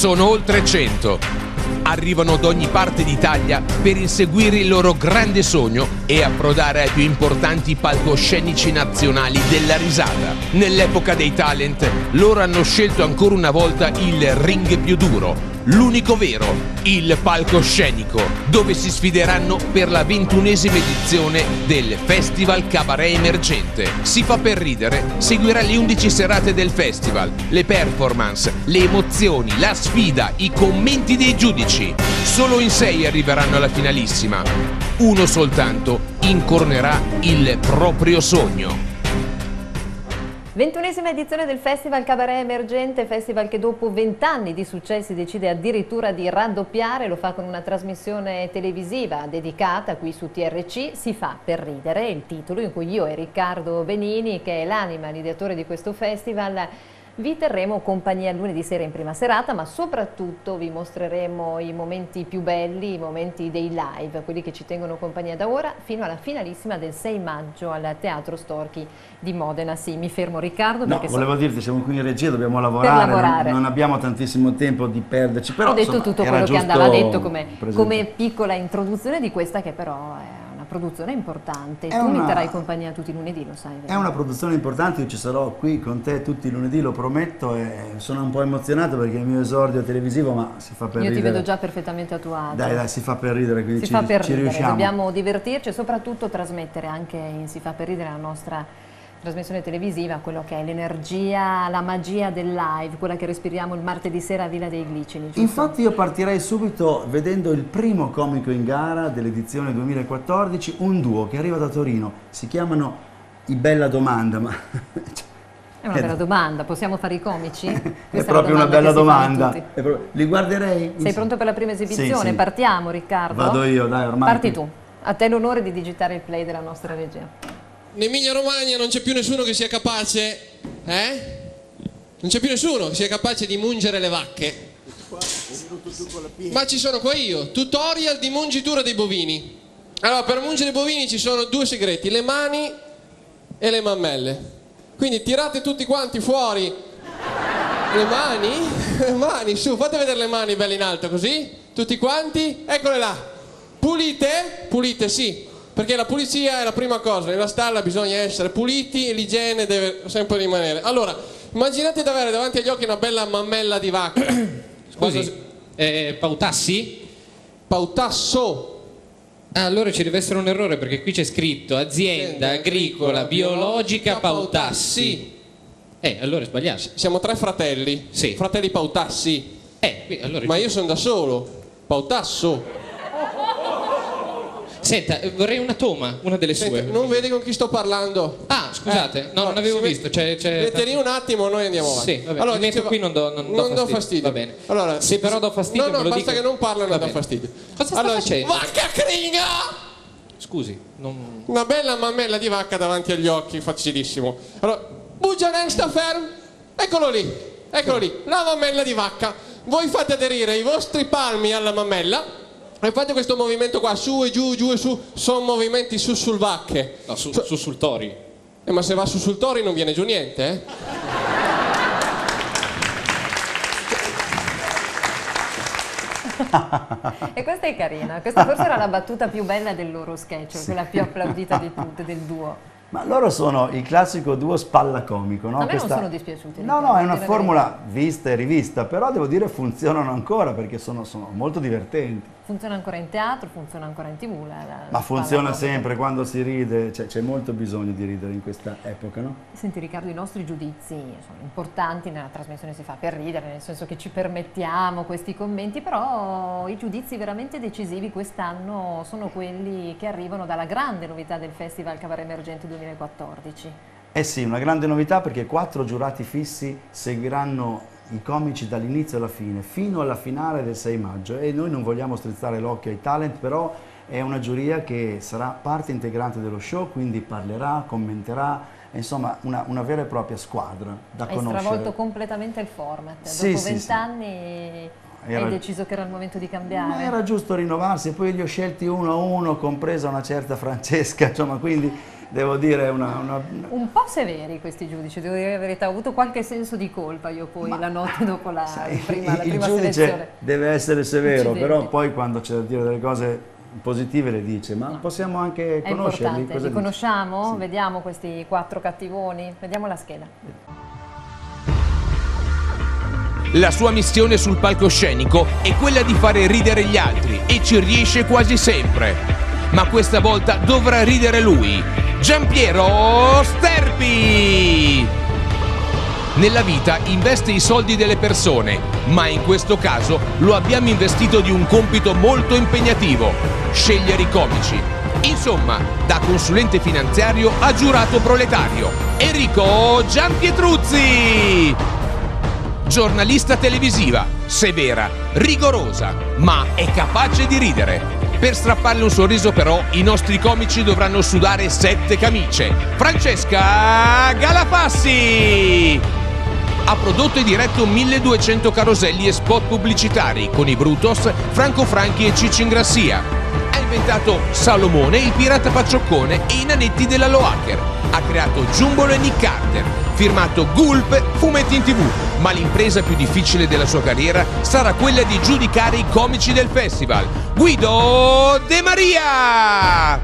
Sono oltre 100 arrivano da ogni parte d'Italia per inseguire il loro grande sogno e approdare ai più importanti palcoscenici nazionali della risata. Nell'epoca dei talent, loro hanno scelto ancora una volta il ring più duro, l'unico vero, il palcoscenico, dove si sfideranno per la ventunesima edizione del Festival Cabaret Emergente. Si fa per ridere, seguirà le 11 serate del festival, le performance, le emozioni, la sfida, i commenti dei giudici. Solo in sei arriveranno alla finalissima. Uno soltanto incornerà il proprio sogno. Ventunesima edizione del Festival Cabaret Emergente, festival che dopo vent'anni di successi decide addirittura di raddoppiare, lo fa con una trasmissione televisiva dedicata qui su TRC, Si fa per ridere, il titolo in cui io e Riccardo Benini, che è l'anima, l'ideatore di questo festival, vi terremo compagnia lunedì sera in prima serata, ma soprattutto vi mostreremo i momenti più belli, i momenti dei live, quelli che ci tengono compagnia da ora, fino alla finalissima del 6 maggio al Teatro Storchi di Modena. Sì, mi fermo Riccardo. No, volevo dirti, siamo qui in regia, dobbiamo lavorare, lavorare. Non, non, abbiamo tantissimo tempo di perderci. Però, Ho detto insomma, tutto quello che andava detto come, come piccola introduzione di questa che però è produzione importante. È tu una... mi terrai compagnia tutti i lunedì, lo sai. È una produzione importante, io ci sarò qui con te tutti i lunedì, lo prometto, e sono un po' emozionato perché è il mio esordio televisivo, ma si fa per io ridere. Io ti vedo già perfettamente a tuo agio. Dai, dai, si fa per ridere, quindi si ci, fa per ci ridere. riusciamo. Dobbiamo divertirci e soprattutto trasmettere anche in Si fa per ridere la nostra trasmissione televisiva, quello che è l'energia, la magia del live, quella che respiriamo il martedì sera a Villa dei Glicini. Giusto? Infatti io partirei subito vedendo il primo comico in gara dell'edizione 2014, un duo che arriva da Torino, si chiamano I Bella Domanda, ma... È una bella domanda, possiamo fare i comici? è proprio una bella domanda. Li guarderei? Sei pronto per la prima esibizione? Sì, sì. Partiamo Riccardo? Vado io, dai ormai. Parti tu. A te l'onore di digitare il play della nostra regia in Emilia Romagna non c'è più nessuno che sia capace, eh? Non c'è più nessuno che sia capace di mungere le vacche. Ma ci sono qua io, tutorial di mungitura dei bovini. Allora, per mungere i bovini ci sono due segreti, le mani e le mammelle. Quindi tirate tutti quanti fuori le mani, le mani, su, fate vedere le mani belle in alto così, tutti quanti, eccole là. Pulite, pulite, sì, perché la pulizia è la prima cosa, nella stalla bisogna essere puliti e l'igiene deve sempre rimanere. Allora, immaginate di avere davanti agli occhi una bella mammella di vacca. Scusi, eh, Pautassi? Pautasso. Ah, allora ci deve essere un errore perché qui c'è scritto azienda agricola biologica Pautassi. Eh, allora è sbagliato. Siamo tre fratelli. Sì. Fratelli Pautassi. Eh, allora... Ma io sono da solo. Pautasso. Senta, eh, vorrei una toma, una delle Senta, sue. Non vedi con chi sto parlando? Ah, scusate, eh, no, non avevo visto. C'è, c'è... Metteri un attimo, noi andiamo avanti. Sì, vabbè, allora, metto qui non do, non, non do, fastidio. fastidio. Va bene. Allora, se però do fastidio, no, no, basta dica. che non parlano da fastidio. Cosa allora, sta facendo? Vacca criga! Scusi, non... Una bella mammella di vacca davanti agli occhi, facilissimo. Allora, Bugianen sta fermo? Eccolo lì, eccolo lì, la mammella di vacca. Voi fate aderire i vostri palmi alla mammella e fate questo movimento qua, su e giù, giù e su, sono movimenti sussulvacche. No, su, su sul tori. Eh, ma se va su sul tori non viene giù niente, eh? e questa è carina, questa forse era la battuta più bella del loro sketch, sì. quella più applaudita di tutte, del duo. Ma loro sono il classico duo spalla comico, no? A me Questa... non sono dispiaciuti. No, no, è una formula vista e rivista, però devo dire funzionano ancora perché sono, sono molto divertenti funziona ancora in teatro, funziona ancora in tv. La, la Ma funziona sempre quando si ride, c'è molto bisogno di ridere in questa epoca, no? Senti Riccardo, i nostri giudizi sono importanti, nella trasmissione si fa per ridere, nel senso che ci permettiamo questi commenti, però i giudizi veramente decisivi quest'anno sono quelli che arrivano dalla grande novità del Festival Cabaret Emergente 2014. Eh sì, una grande novità perché quattro giurati fissi seguiranno i comici dall'inizio alla fine, fino alla finale del 6 maggio e noi non vogliamo strizzare l'occhio ai talent, però è una giuria che sarà parte integrante dello show, quindi parlerà, commenterà, insomma una, una vera e propria squadra da hai conoscere. Hai stravolto completamente il format, sì, dopo vent'anni sì, hai deciso che era il momento di cambiare? Ma era giusto rinnovarsi, poi li ho scelti uno a uno, compresa una certa Francesca, insomma quindi devo dire una, una... Un po' severi questi giudici, devo dire la verità, ho avuto qualche senso di colpa io poi Ma, la notte dopo la sai, prima, la prima il giudice selezione. deve essere severo, però poi quando c'è da dire delle cose positive le dice, ma no. possiamo anche È conoscerli. Cosa li conosciamo? Sì. Vediamo questi quattro cattivoni, vediamo la scheda. La sua missione sul palcoscenico è quella di fare ridere gli altri e ci riesce quasi sempre. Ma questa volta dovrà ridere lui, Giampiero Sterpi! Nella vita investe i soldi delle persone, ma in questo caso lo abbiamo investito di un compito molto impegnativo, scegliere i comici. Insomma, da consulente finanziario a giurato proletario, Enrico Giampietruzzi! Giornalista televisiva, severa, rigorosa, ma è capace di ridere. Per strapparle un sorriso però i nostri comici dovranno sudare sette camicie. Francesca Galapassi! Ha prodotto e diretto 1200 caroselli e spot pubblicitari con i Brutos, Franco Franchi e Cicci Ingrassia. Ha inventato Salomone, il pirata paccioccone e i nanetti della Loacker. Ha creato Jumbolo e Nick Carter firmato Gulp Fumetti in TV, ma l'impresa più difficile della sua carriera sarà quella di giudicare i comici del festival. Guido De Maria!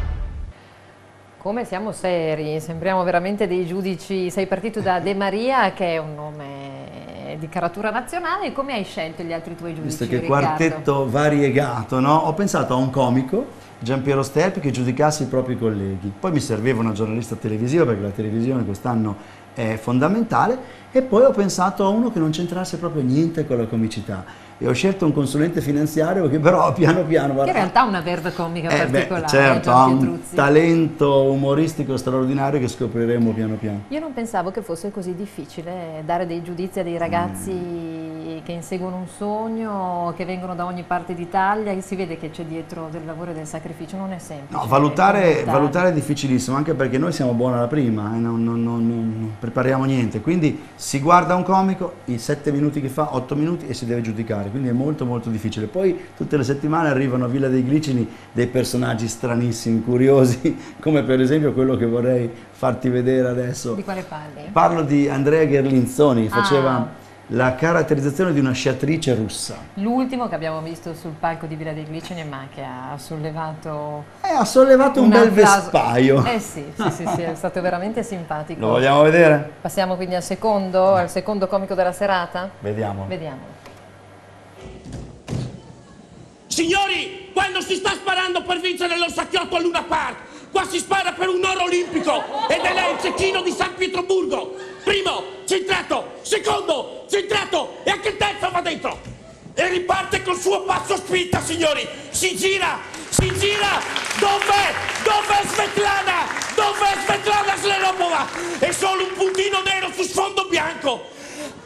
Come siamo seri, sembriamo veramente dei giudici. Sei partito da De Maria, che è un nome di caratura nazionale, come hai scelto gli altri tuoi giudici? Visto che Riccardo? quartetto variegato, no? Ho pensato a un comico, Giampiero Sterpi, che giudicasse i propri colleghi. Poi mi serviva una giornalista televisiva, perché la televisione quest'anno è fondamentale e poi ho pensato a uno che non c'entrasse proprio niente con la comicità e ho scelto un consulente finanziario che però piano piano... Che in realtà ha una verve comica eh particolare. Beh, certo, ha un talento umoristico straordinario che scopriremo piano piano. Io non pensavo che fosse così difficile dare dei giudizi a dei ragazzi mm. Che inseguono un sogno, che vengono da ogni parte d'Italia, e si vede che c'è dietro del lavoro e del sacrificio, non è semplice. No, valutare, valutare è difficilissimo, anche perché noi siamo buoni alla prima, eh, non, non, non, non prepariamo niente, quindi si guarda un comico, i sette minuti che fa, otto minuti e si deve giudicare quindi è molto molto difficile. Poi tutte le settimane arrivano a Villa dei Glicini dei personaggi stranissimi, curiosi, come per esempio quello che vorrei farti vedere adesso. Di quale parli? Parlo di Andrea Gherlinzoni, faceva... Ah la caratterizzazione di una sciatrice russa. L'ultimo che abbiamo visto sul palco di Villa dei Glicini, ma che ha sollevato... Eh, ha sollevato un, un bel vespaio. Eh sì, sì, sì, sì, è stato veramente simpatico. Lo vogliamo vedere? Passiamo quindi al secondo, al secondo comico della serata? Vediamo. Vediamo. Signori, quando si sta sparando per vincere lo sacchiotto a Luna Park, qua si spara per un oro olimpico ed è lei il cecchino di San Pietroburgo. Primo, centrato, secondo, centrato e anche il terzo va dentro. E riparte col suo passo spinta, signori. Si gira, si gira. Dov'è? Dov'è Svetlana? Dov'è Svetlana Sleropova? È solo un puntino nero su sfondo bianco.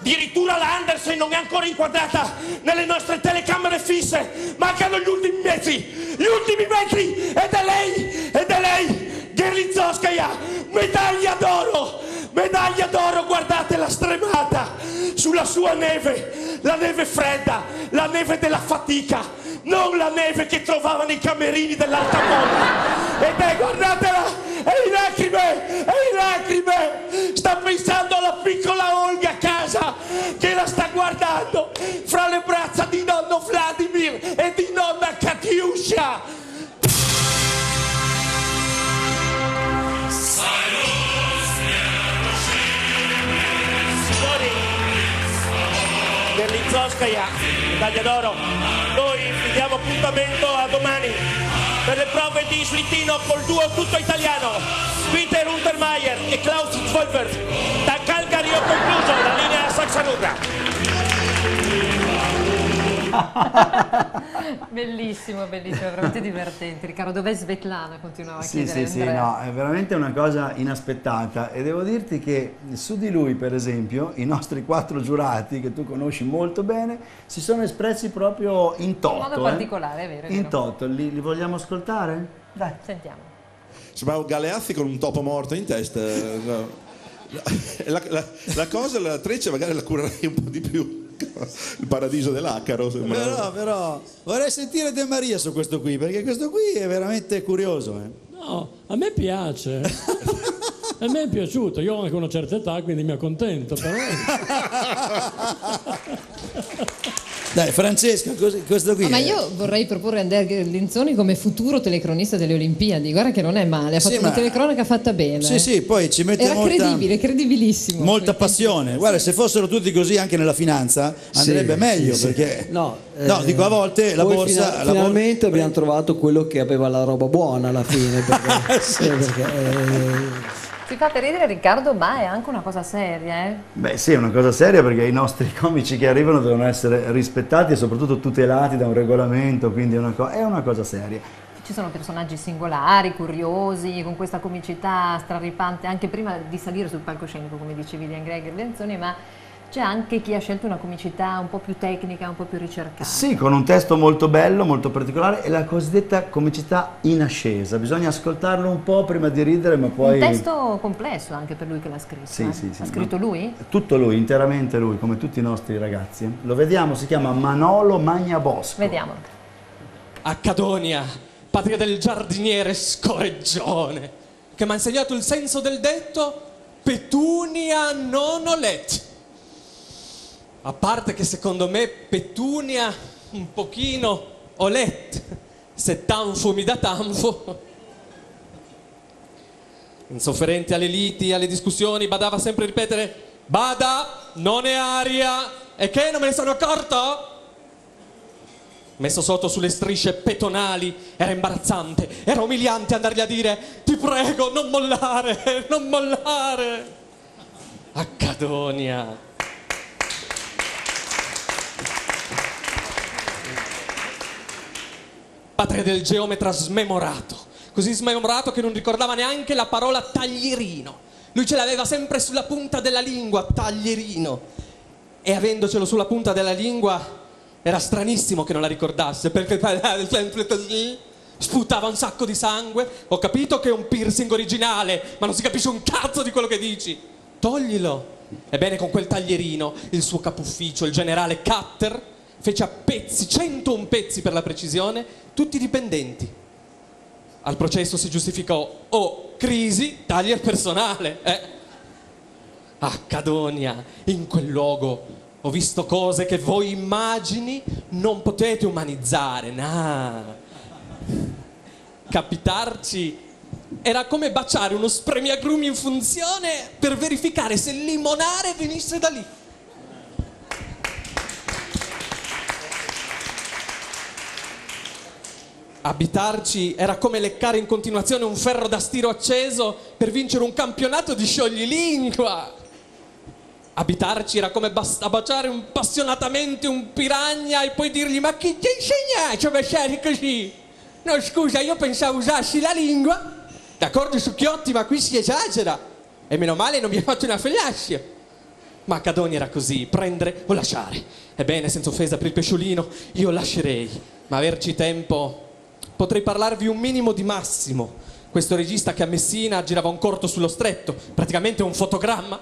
Addirittura la Andersen non è ancora inquadrata nelle nostre telecamere fisse. Mancano gli ultimi metri, gli ultimi metri. Ed è lei, ed è lei, Gerlizowskaja, medaglia d'oro. Medaglia d'oro, guardate la stremata sulla sua neve, la neve fredda, la neve della fatica, non la neve che trovava nei camerini dell'alta moda. Ed è, guardatela, è in lacrime, è Berlinzowskaja, medaglia d'oro. Noi vi diamo appuntamento a domani per le prove di slittino col duo tutto italiano. Peter Untermeier e Klaus Zwölfert. Da Calgary ho concluso la linea Saxanurra. bellissimo, bellissimo, veramente divertente. Riccardo, dov'è Svetlana? Continuava a sì, chiedere. Sì, sì, no, è veramente una cosa inaspettata e devo dirti che su di lui, per esempio, i nostri quattro giurati, che tu conosci molto bene, si sono espressi proprio in toto. In modo eh? particolare, è vero. È in vero. toto, li, li vogliamo ascoltare? Dai, sentiamo. Sembrava Galeazzi con un topo morto in testa. La, la, la cosa, la treccia magari la curerei un po' di più il paradiso dell'Acaro. Però, però, vorrei sentire De Maria su questo qui, perché questo qui è veramente curioso. Eh. No, a me piace. a me è piaciuto, io ho anche una certa età, quindi mi accontento, però... Dai, Francesca, cos- questo qui. Ah, ma è- io vorrei proporre Andrea Lenzoni come futuro telecronista delle Olimpiadi. Guarda che non è male, ha Sì, fatto una ma- telecronaca fatta bene. Sì, sì, poi ci mette Era molta, credibile, credibilissimo. molta passione. Guarda, se fossero tutti così anche nella finanza andrebbe Sì, meglio sì, sì. perché No, No, eh, dico a volte la poi borsa fina- la bor- finalmente abbiamo trovato quello che aveva la roba buona alla fine. Perché, Sì. eh, perché, eh, Si fa per ridere Riccardo, ma è anche una cosa seria, eh? Beh, sì, è una cosa seria perché i nostri comici che arrivano devono essere rispettati e soprattutto tutelati da un regolamento, quindi è una, è una cosa seria. Ci sono personaggi singolari, curiosi, con questa comicità straripante, anche prima di salire sul palcoscenico, come dicevi di Andrea Lenzoni, ma c'è anche chi ha scelto una comicità un po' più tecnica, un po' più ricercata. Sì, con un testo molto bello, molto particolare e la cosiddetta comicità in ascesa. Bisogna ascoltarlo un po' prima di ridere, ma poi... Un testo complesso anche per lui che l'ha scritto. Sì, eh? sì, sì, ha scritto lui? Tutto lui, interamente lui, come tutti i nostri ragazzi. Lo vediamo, si chiama Manolo Magnabosco. Vediamolo. Accadonia, patria del giardiniere scoreggione, che mi ha insegnato il senso del detto Petunia non olet. A parte che secondo me Petunia un pochino olet, se tanfo mi dà tanfo. Insofferente alle liti, alle discussioni, badava sempre a ripetere Bada, non è aria, e che non me ne sono accorto? messo sotto sulle strisce petonali, era imbarazzante, era umiliante andargli a dire ti prego non mollare, non mollare. Accadonia. Patria del geometra smemorato, così smemorato che non ricordava neanche la parola taglierino. Lui ce l'aveva sempre sulla punta della lingua, taglierino. E avendocelo sulla punta della lingua, era stranissimo che non la ricordasse perché sputava un sacco di sangue. Ho capito che è un piercing originale, ma non si capisce un cazzo di quello che dici. Toglilo. Ebbene, con quel taglierino, il suo capufficio, il generale Cutter, fece a pezzi, 101 pezzi per la precisione, tutti i dipendenti. Al processo si giustificò, oh, crisi, tagli al personale. Eh. Accadonia, in quel luogo ho visto cose che voi immagini non potete umanizzare, no. Capitarci era come baciare uno spremiagrumi in funzione per verificare se il limonare venisse da lì. Abitarci era come leccare in continuazione un ferro da stiro acceso per vincere un campionato di scioglilingua. Abitarci era come basta baciare appassionatamente un piragna e poi dirgli ma chi ti ha a baciare così? No scusa, io pensavo usassi la lingua. D'accordo Succhiotti, ma qui si esagera. E meno male non mi ha fatto una fellassia. Ma Cadoni era così, prendere o lasciare. Ebbene, senza offesa per il pesciolino, io lascerei. Ma averci tempo, potrei parlarvi un minimo di Massimo. Questo regista che a Messina girava un corto sullo stretto, praticamente un fotogramma.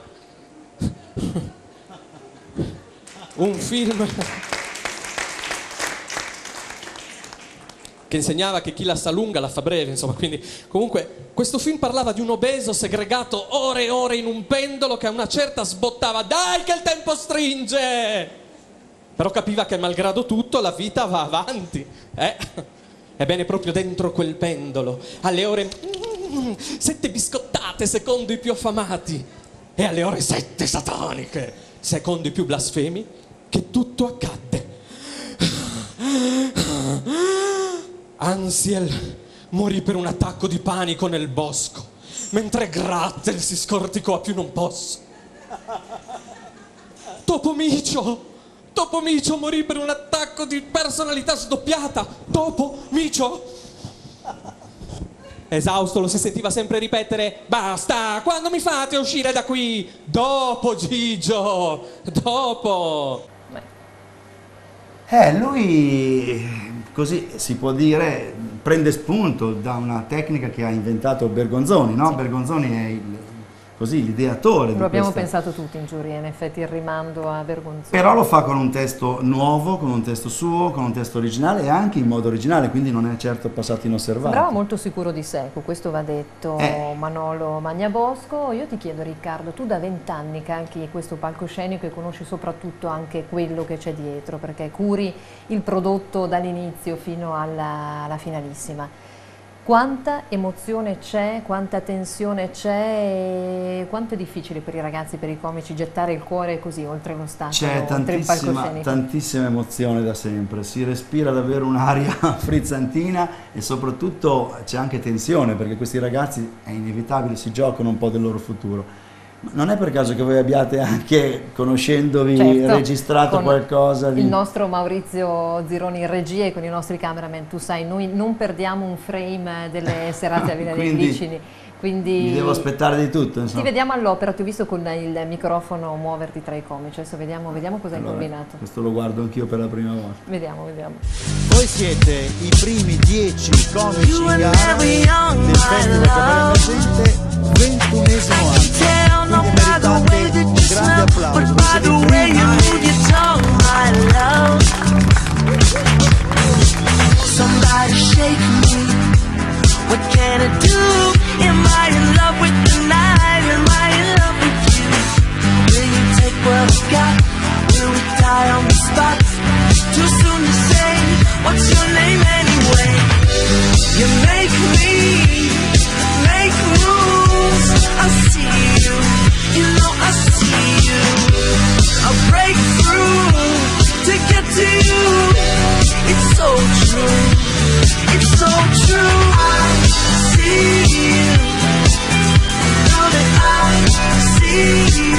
un film che insegnava che chi la sa lunga la fa breve, insomma, quindi comunque questo film parlava di un obeso segregato ore e ore in un pendolo che a una certa sbottava "Dai che il tempo stringe!" Però capiva che malgrado tutto la vita va avanti, eh? Ebbene proprio dentro quel pendolo, alle ore sette biscottate secondo i più affamati e alle ore sette sataniche secondo i più blasfemi che tutto accadde. Ansiel morì per un attacco di panico nel bosco, mentre Grattel si scorticò a più non posso. Topomicio, Topomicio morì per un attacco di personalità sdoppiata. Topomicio. Esausto lo si sentiva sempre ripetere Basta, quando mi fate uscire da qui? Dopo Gigio, dopo Eh, lui, così si può dire, prende spunto da una tecnica che ha inventato Bergonzoni, no? Bergonzoni è il così l'ideatore di Lo abbiamo questa- pensato tutti in giuria, in effetti il rimando a Bergonzoni. Però lo fa con un testo nuovo, con un testo suo, con un testo originale e anche in modo originale, quindi non è certo passato inosservato. Sembrava molto sicuro di sé, questo va detto Eh. Manolo Magnabosco. Io ti chiedo Riccardo, tu da vent'anni calchi questo palcoscenico e conosci soprattutto anche quello che c'è dietro, perché curi il prodotto dall'inizio fino alla, alla finalissima. Quanta emozione c'è, quanta tensione c'è e quanto è difficile per i ragazzi, per i comici gettare il cuore così oltre lo stadio, C'è tantissima, tantissima emozione da sempre, si respira davvero un'aria frizzantina e soprattutto c'è anche tensione perché questi ragazzi è inevitabile, si giocano un po' del loro futuro. Ma non è per caso che voi abbiate anche, conoscendovi, Certo, registrato con qualcosa di... Il nostro Maurizio Zironi in regia e con i nostri cameraman, tu sai, noi non perdiamo un frame delle serate a Villa dei Vicini. Quindi Mi devo aspettare di tutto, ti insomma. vediamo all'opera, ti ho visto con il microfono muoverti tra i comici, adesso vediamo, vediamo cosa hai Allora, combinato. questo lo guardo anch'io per la prima volta. Vediamo, vediamo. Voi siete i primi dieci comici in gara del Festival Cabaret Emergente, 21esimo anno. Quindi meritate un grande applauso. Siete i primi Somebody shake me. What can I do? Am I in love with the night? Am I in love with you? Will you take what I got? Will we die on the spot? Too soon to say. What's your name anyway? You make me I break through to get to you. It's so true. It's so true. I see you. Know that I see you.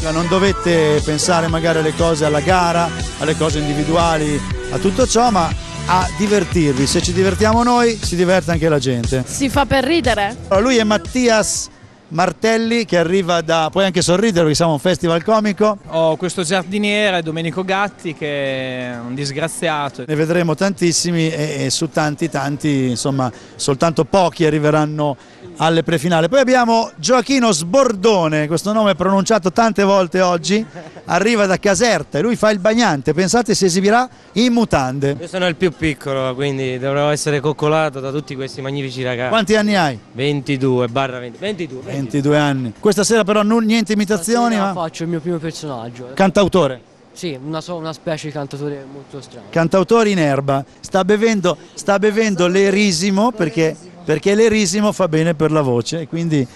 Cioè, Non dovete pensare magari alle cose alla gara, alle cose individuali, a tutto ciò, ma a divertirvi. Se ci divertiamo noi, si diverte anche la gente. Si fa per ridere? Allora, lui è Mattias Martelli che arriva da... puoi anche sorridere perché siamo a un festival comico. Ho questo giardiniere, Domenico Gatti, che è un disgraziato. Ne vedremo tantissimi e, e su tanti tanti, insomma, soltanto pochi arriveranno alle prefinali. Poi abbiamo Gioachino Sbordone, questo nome pronunciato tante volte oggi, arriva da Caserta e lui fa il bagnante, pensate si esibirà in mutande. Io sono il più piccolo, quindi dovrò essere coccolato da tutti questi magnifici ragazzi. Quanti anni hai? 22 barra 20. 22. 22 anni. Questa sera però non, niente imitazioni, ma faccio il mio primo personaggio. cantautore. Sì, una, una specie di cantatore molto strano. Cantautori in erba, sta bevendo, sta bevendo l'erisimo perché, perché l'erisimo fa bene per la voce e quindi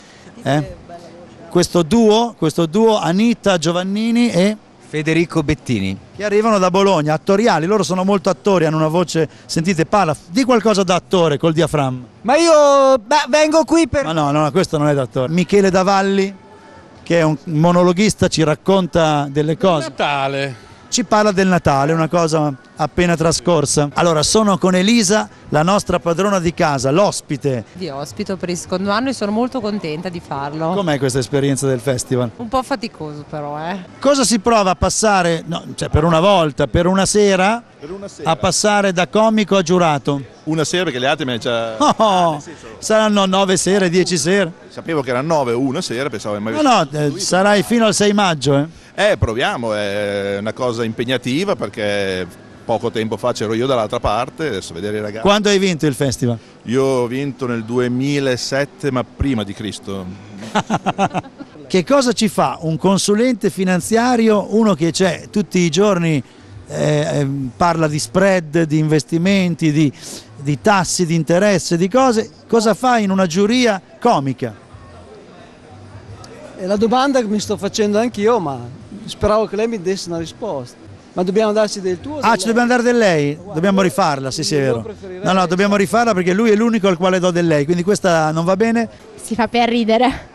eh, questo duo, questo duo Anita Giovannini e Federico Bettini. che arrivano da Bologna, attoriali, loro sono molto attori, hanno una voce, sentite, parla, di qualcosa da attore col diaframma. Ma io beh, vengo qui per... Ma no, no, questo non è da attore. Michele Davalli, che è un monologhista, ci racconta delle cose. Natale. Ci parla del Natale, una cosa appena trascorsa. Allora, sono con Elisa, la nostra padrona di casa, l'ospite. Vi ospito per il secondo anno e sono molto contenta di farlo. Com'è questa esperienza del festival? Un po' faticoso però, eh. Cosa si prova a passare, no, cioè per una volta, per una sera, a passare da comico a giurato? Una sera perché le altre me ne già... Oh, saranno nove sere, dieci sere. Sapevo che erano nove, una sera, pensavo mai No, no, eh, sarai fino al 6 maggio. Eh. Eh, proviamo, è una cosa impegnativa perché poco tempo fa c'ero io dall'altra parte, adesso vedere i ragazzi. Quando hai vinto il festival? Io ho vinto nel 2007, ma prima di Cristo. Che cosa ci fa un consulente finanziario, uno che c'è tutti i giorni, eh, ehm, parla di spread, di investimenti, di, di tassi di interesse, di cose, cosa fa in una giuria comica? È la domanda che mi sto facendo anch'io, ma speravo che lei mi desse una risposta. Ma dobbiamo darci del tuo? Ah, ci dobbiamo dare del lei? Dobbiamo rifarla, sì sì è vero. No, no, dobbiamo rifarla perché lui è l'unico al quale do del lei, quindi questa non va bene. Si fa per ridere.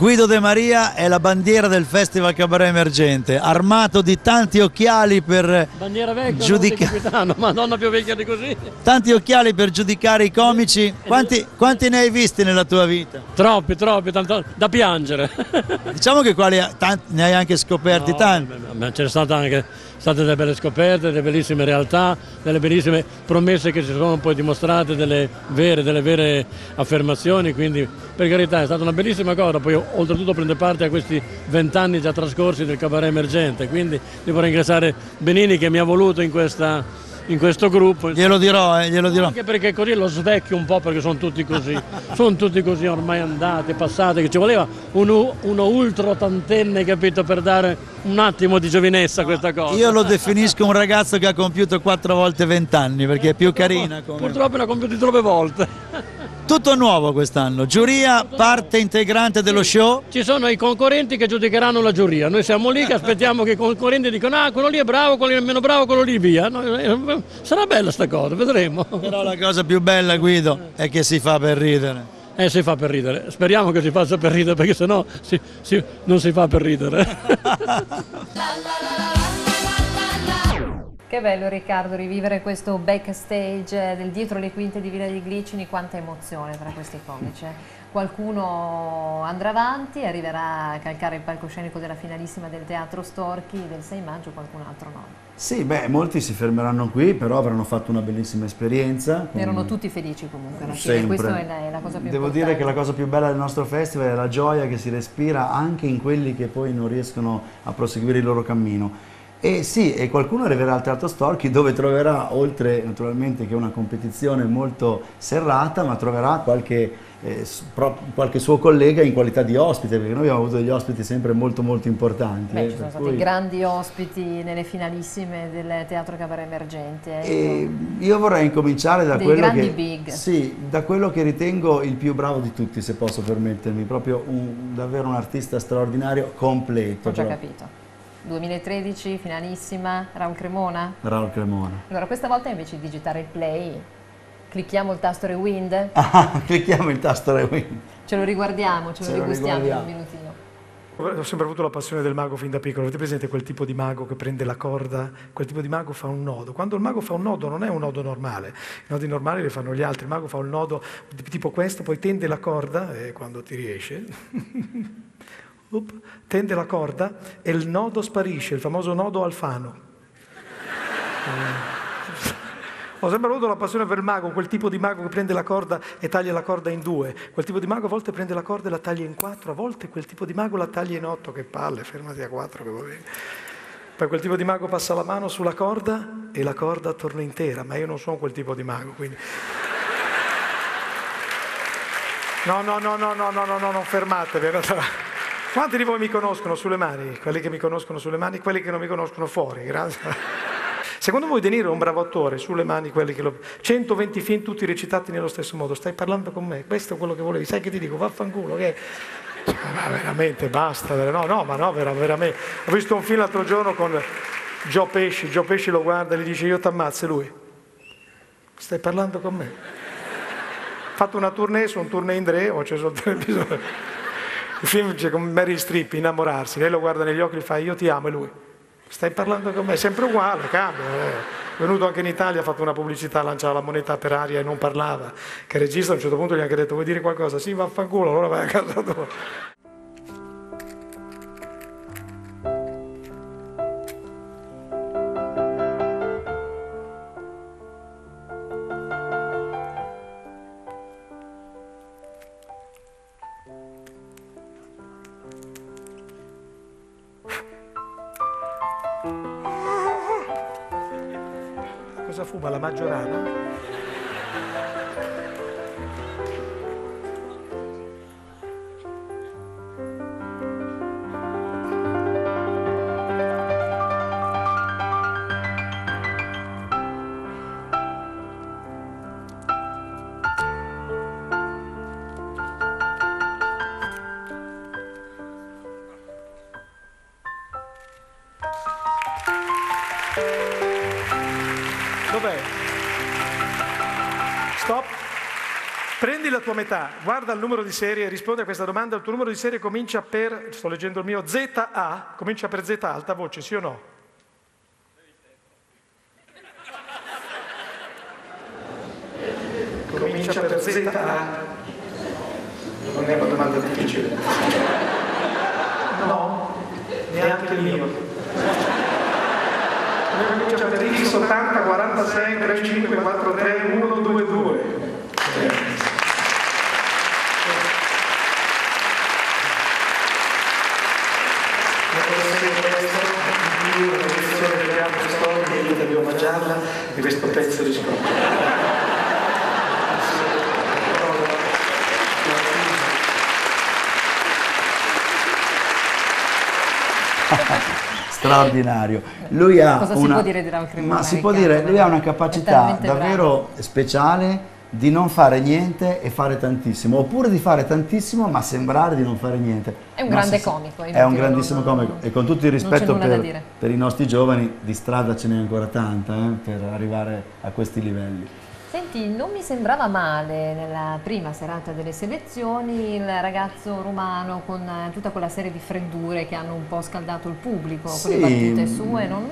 Guido De Maria è la bandiera del Festival Cabaret Emergente, armato di tanti occhiali per Bandiera vecchia, Giudica- non di capitano, madonna più vecchia di così. tanti occhiali per giudicare i comici. Quanti, quanti ne hai visti nella tua vita? Troppi, troppi, tanto da piangere. Diciamo che quali tanti- ne hai anche scoperti No, tanti. Ma c'è stata anche state delle belle scoperte, delle bellissime realtà, delle bellissime promesse che si sono poi dimostrate, delle vere, delle vere affermazioni, quindi per carità è stata una bellissima cosa, poi oltretutto prende parte a questi vent'anni già trascorsi del cabaret emergente, quindi devo ringraziare Benini che mi ha voluto in, questa, in questo gruppo. Glielo dirò, eh, glielo dirò. Anche perché così lo svecchio un po' perché sono tutti così, sono tutti così ormai andati, passati, che ci voleva uno, uno ultra ottantenne, capito, per dare un attimo di giovinezza a questa cosa. Io lo definisco un ragazzo che ha compiuto quattro volte vent'anni perché è più carina. Come... Purtroppo ne ha compiuti troppe volte. Tutto nuovo quest'anno. Giuria, parte integrante dello show. Ci sono i concorrenti che giudicheranno la giuria, noi siamo lì che aspettiamo che i concorrenti dicano ah quello lì è bravo, quello lì è meno bravo, quello lì via. No, eh, sarà bella sta cosa, vedremo. Però la cosa più bella, Guido, è che si fa per ridere. Eh, si fa per ridere. Speriamo che si faccia per ridere, perché sennò si, si- non si fa per ridere. Che bello Riccardo rivivere questo backstage del dietro le quinte di Villa dei Glicini, quanta emozione tra questi comici. eh. Qualcuno andrà avanti, arriverà a calcare il palcoscenico della finalissima del Teatro Storchi del 6 maggio, qualcun altro no. Sì, beh, molti si fermeranno qui, però avranno fatto una bellissima esperienza. con- Erano tutti felici comunque alla fine, questa è la, è la cosa più Devo importante. dire che la cosa più bella del nostro festival è la gioia che si respira anche in quelli che poi non riescono a proseguire il loro cammino. E sì, e qualcuno arriverà al Teatro Storchi dove troverà, oltre naturalmente che una competizione molto serrata, ma troverà qualche, eh, pro- qualche suo collega in qualità di ospite, perché noi abbiamo avuto degli ospiti sempre molto molto importanti. Beh, eh, ci sono stati cui- grandi ospiti nelle finalissime del Teatro Cabaret Emergente. eh. Io vorrei incominciare da quello, che, sì, da quello che ritengo il più bravo di tutti, se posso permettermi, proprio un- davvero un artista straordinario, completo. Ho già però. capito. 2013, finalissima, Raul Cremona. Raul Cremona. Allora, questa volta invece di digitare il play, clicchiamo il tasto rewind, Ah, clicchiamo il tasto rewind. ce lo riguardiamo, ce lo Ce lo rigustiamo in un minutino. Ho sempre avuto la passione del mago fin da piccolo. Avete presente quel tipo di mago che prende la corda? Quel tipo di mago fa un nodo. Quando il mago fa un nodo non è un nodo normale. I nodi normali li fanno gli altri. Il mago fa un nodo tipo questo, poi tende la corda e quando ti riesce up, tende la corda e il nodo sparisce, il famoso nodo alfano. Eh, Ho sempre avuto la passione per il mago, quel tipo di mago che prende la corda e taglia la corda in due. Quel tipo di mago a volte prende la corda e la taglia in quattro, a volte quel tipo di mago la taglia in otto, che palle, fermati a quattro che va bene. Poi quel tipo di mago passa la mano sulla corda e la corda torna intera, ma io non sono quel tipo di mago, quindi... No, no, no, no, no, no, no, no, non fermatevi. Quanti di voi mi conoscono sulle mani? Quelli che mi conoscono sulle mani, quelli che non mi conoscono fuori, grazie. Secondo voi De Niro è un bravo attore? Sulle mani quelli che lo... 120 film tutti recitati nello stesso modo. Stai parlando con me? Questo è quello che volevi. Sai che ti dico? Vaffanculo. Che... Ma veramente basta. No, no, ma no, vera- veramente. Ho visto un film l'altro giorno con Gio Pesci. Gio Pesci lo guarda e gli dice io ti ammazzo e lui. Stai parlando con me? Ho fatto una tournée su un tournée in Dre, ho acceso il televisore. Il film c'è con Mary Streep, innamorarsi. Lei lo guarda negli occhi e fa io ti amo e lui. Stai parlando con me, è sempre uguale, cambia. eh. È venuto anche in Italia, ha fatto una pubblicità, lanciava la moneta per aria e non parlava. Che il regista a un certo punto gli ha anche detto vuoi dire qualcosa? Sì, vaffanculo, allora vai a casa tua. La tua metà, guarda il numero di serie e rispondi a questa domanda. Il tuo numero di serie comincia per, sto leggendo il mio, ZA, comincia per Z alta voce, sì o no? Comincia per ZA. Non è una domanda difficile. No, neanche il mio. Comincia per X 80 46 35 43 1 2 2. devo mangiarla di questo pezzo di scopo. Straordinario. Lui ha Cosa si una, può dire di Raul Cremona, ma si può dire, lui ha una capacità davvero speciale di non fare niente e fare tantissimo, oppure di fare tantissimo ma sembrare di non fare niente. È un Ma grande se- comico, È un grandissimo non- comico e con tutto il non rispetto per, per i nostri giovani, di strada ce n'è ancora tanta eh, per arrivare a questi livelli. Senti, non mi sembrava male nella prima serata delle selezioni il ragazzo romano con eh, tutta quella serie di freddure che hanno un po' scaldato il pubblico, con le Sì. battute sue, non...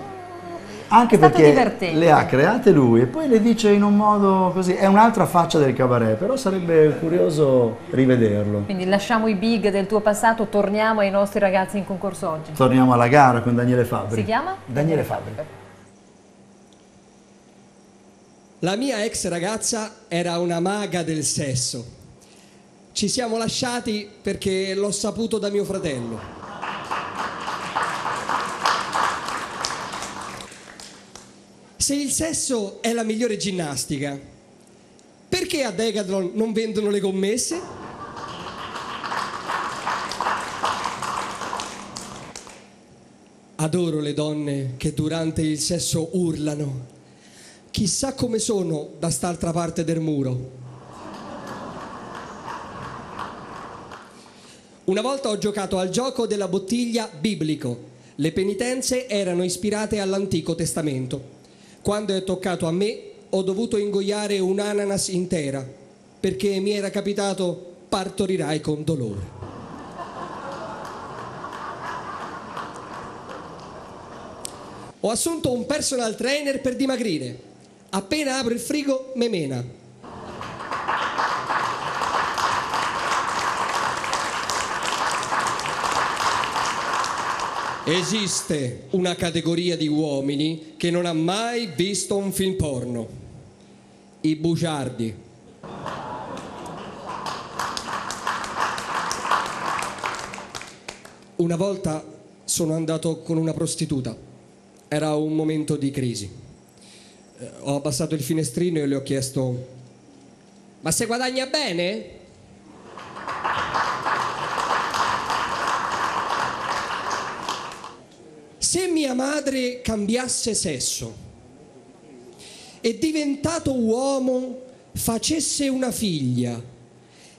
Anche perché divertente. le ha create lui e poi le dice in un modo così, è un'altra faccia del cabaret, però sarebbe curioso rivederlo. Quindi lasciamo i big del tuo passato, torniamo ai nostri ragazzi in concorso oggi. Torniamo alla gara con Daniele Fabri. Si chiama? Daniele Fabri. La mia ex ragazza era una maga del sesso. Ci siamo lasciati perché l'ho saputo da mio fratello. Se il sesso è la migliore ginnastica, perché a Decathlon non vendono le commesse? Adoro le donne che durante il sesso urlano. Chissà come sono da st'altra parte del muro. Una volta ho giocato al gioco della bottiglia biblico. Le penitenze erano ispirate all'Antico Testamento. Quando è toccato a me, ho dovuto ingoiare un'ananas intera, perché mi era capitato partorirai con dolore. Ho assunto un personal trainer per dimagrire. Appena apro il frigo, me mena. Esiste una categoria di uomini che non ha mai visto un film porno. I bugiardi. Una volta sono andato con una prostituta. Era un momento di crisi. Eh, Ho abbassato il finestrino e le ho chiesto: Ma se guadagna bene? Se mia madre cambiasse sesso e diventato uomo facesse una figlia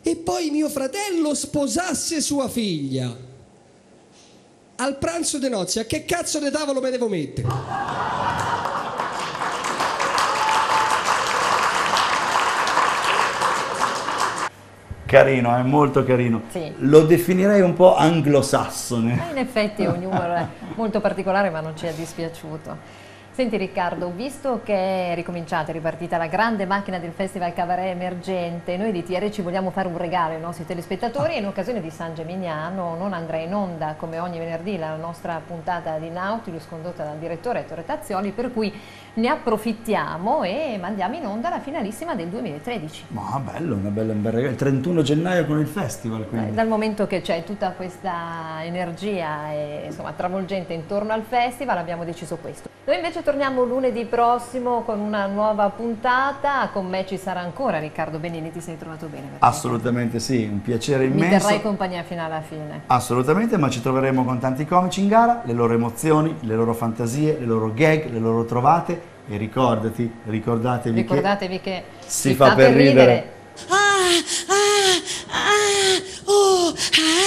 e poi mio fratello sposasse sua figlia, al pranzo di nozze a che cazzo di tavolo me devo mettere? Carino, è molto carino. Sì. Lo definirei un po' anglosassone. Ma in effetti è molto particolare ma non ci è dispiaciuto. Senti Riccardo, visto che è ricominciata, è ripartita la grande macchina del Festival Cabaret Emergente, noi di TR ci vogliamo fare un regalo ai nostri telespettatori e in occasione di San Gemignano non andrà in onda come ogni venerdì la nostra puntata di Nautilus condotta dal direttore Ettore Tazzioli, per cui ne approfittiamo e mandiamo in onda la finalissima del 2013. Ma bello, una bella, un bel regalo. Il 31 gennaio con il festival, quindi. Dal momento che c'è tutta questa energia e, insomma, travolgente intorno al festival abbiamo deciso questo. Noi invece torniamo lunedì prossimo con una nuova puntata, con me ci sarà ancora Riccardo Benini, ti sei trovato bene? Assolutamente sì, un piacere Mi immenso. terrai compagnia fino alla fine. Assolutamente, ma ci troveremo con tanti comici in gara, le loro emozioni, le loro fantasie, le loro gag, le loro trovate e ricordati, ricordatevi che Ricordatevi che si fa per ridere. Ah, ah, ah, oh, ah,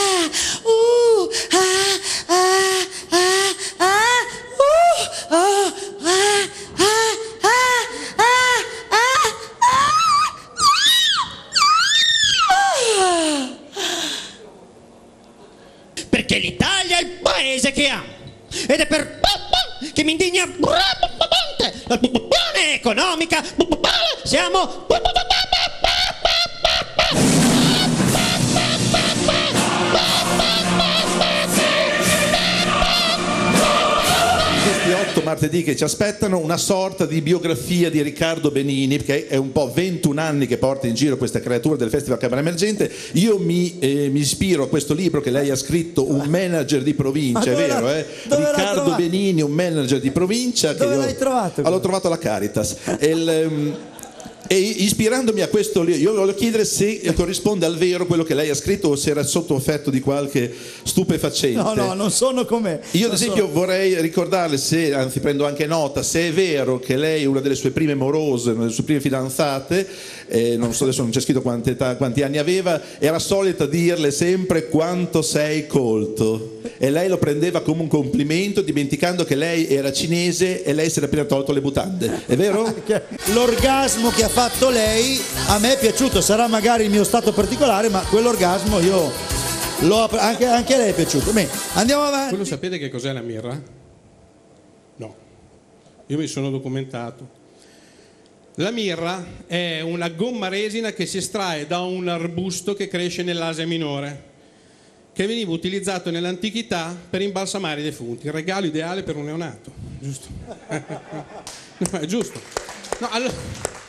che ci aspettano una sorta di biografia di Riccardo Benini, che è un po' 21 anni che porta in giro questa creatura del Festival Camera Emergente. Io mi, eh, mi ispiro a questo libro che lei ha scritto, Un manager di provincia, è vero, eh? Riccardo? Benini, un manager di provincia. Dove che io- l'hai trovato? Ah, l'ho trovato alla Caritas. Il, ehm, e ispirandomi a questo io voglio chiedere se corrisponde al vero quello che lei ha scritto o se era sotto effetto di qualche stupefacente. No, no, non sono come... Io ad esempio sono- vorrei ricordarle, se, anzi prendo anche nota, se è vero che lei, una delle sue prime morose, una delle sue prime fidanzate, eh, non so adesso non c'è scritto quante età- quanti anni aveva, era solita dirle sempre quanto sei colto. E lei lo prendeva come un complimento, dimenticando che lei era cinese e lei si era appena tolto le mutande. È vero? L'orgasmo che ha fatto lei a me è piaciuto, sarà magari il mio stato particolare, ma quell'orgasmo io l'ho anche, anche a lei è piaciuto. Bene, andiamo avanti. Voi lo sapete che cos'è la mirra? No. Io mi sono documentato. La mirra è una gomma resina che si estrae da un arbusto che cresce nell'Asia minore, che veniva utilizzato nell'antichità per imbalsamare i defunti. Il regalo ideale per un neonato, giusto? No, è giusto. No, allora...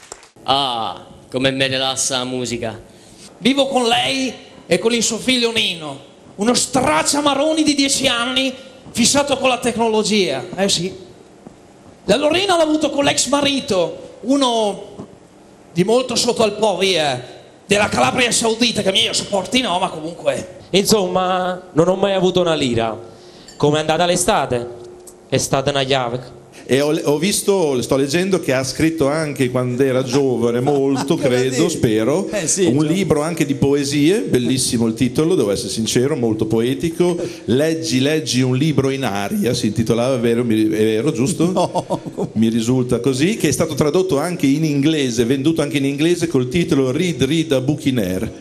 Ah, come mi rilassa la musica. Vivo con lei e con il suo figlio Nino, uno stracciamaroni di 10 anni fissato con la tecnologia. Eh sì. La Lorena l'ha avuto con l'ex marito, uno di molto sotto al po' via, della Calabria Saudita, che miei sopporti no, ma comunque. Insomma, non ho mai avuto una lira. Come è andata l'estate? È stata una chiave. E ho, ho visto, sto leggendo che ha scritto anche quando era giovane, molto credo, spero, Eh sì, un già. libro anche di poesie, bellissimo il titolo, devo essere sincero, molto poetico. Leggi, leggi un libro in aria, si intitolava, vero, mi- è vero giusto? Mi risulta così, che è stato tradotto anche in inglese, venduto anche in inglese col titolo Read, Read a Book in Air.